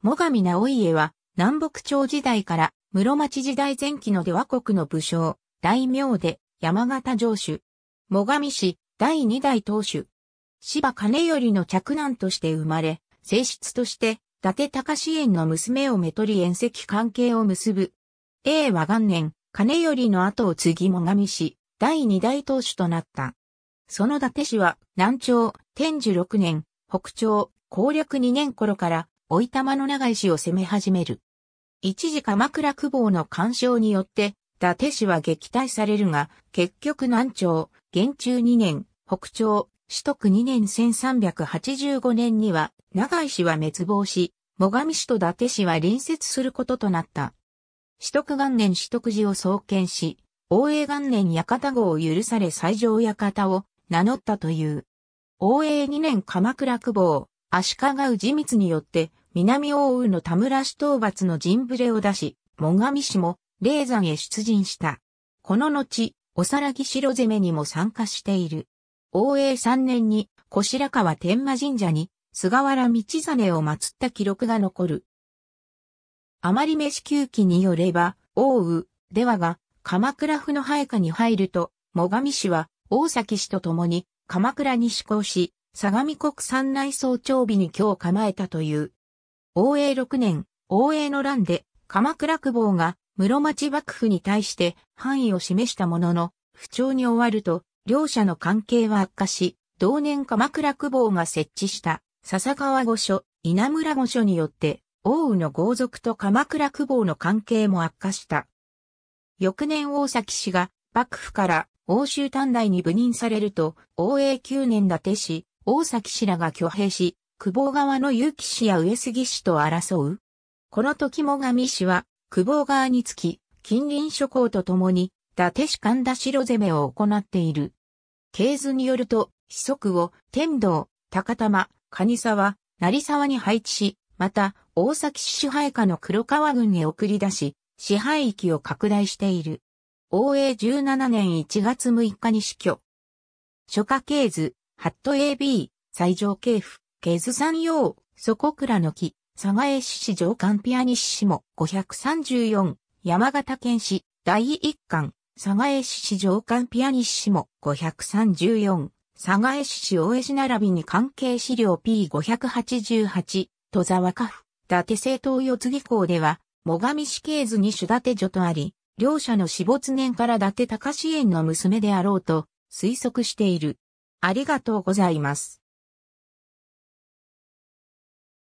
最上直家は南北朝時代から室町時代前期の出羽国の武将、大名で山形城主。最上氏第二代当主。芝金頼の嫡男として生まれ、正室として、伊達隆園の娘をめとり遠赤関係を結ぶ。永和元年、金頼の後を継ぎ最上氏、第二代当主となった。その伊達氏は、南朝、天寿六年、北朝、攻略二年頃から、おい玉の長井氏を攻め始める。一時鎌倉久保の干渉によって、伊達氏は撃退されるが、結局南朝、元中二年、北朝、首徳2年1385年には、長井氏は滅亡し、最上氏と伊達氏は隣接することとなった。首徳元年首徳寺を創建し、応永元年館号を許され最上館を名乗ったという。応永2年鎌倉久保足利氏光によって南大宇の田村氏討伐の陣触れを出し、最上氏も霊山へ出陣した。この後、おさらぎ城攻めにも参加している。応永3年に小白川天満神社に菅原道真を祀った記録が残る。あまり飯休記によれば、大宇ではが鎌倉府の配下に入ると、最上氏は大崎氏と共に鎌倉に志向し、相模国山内総長備に今日構えたという。応永6年、応永の乱で鎌倉久保が室町幕府に対して範囲を示したものの、不調に終わると両者の関係は悪化し、同年鎌倉久保が設置した笹川御所、稲村御所によって、大宇の豪族と鎌倉久保の関係も悪化した。翌年大崎氏が幕府から欧州短大に部任されると、応永9年伊達氏、大崎氏らが挙兵し、久保川の結城氏や上杉氏と争う。この時も上氏は、久保川につき、近隣諸侯と共に、伊達氏神田城攻めを行っている。経図によると、子息を天道、高玉、蟹沢、成沢に配置し、また、大崎市支配下の黒川軍へ送り出し、支配域を拡大している。応永17年1月6日に死去。初夏経図、ハット AB、最上系譜、経図山陽、祖国倉の木、佐賀江市市上官ピアニッシモ534、山形県市第一巻、佐賀江市市上官ピアニッシモ534、佐賀江市市大江市並びに関係資料 P588、戸沢家府、伊達政党四つ校では、最上市系図に主立女とあり、両者の死没年から伊達高支園の娘であろうと推測している。ありがとうございます。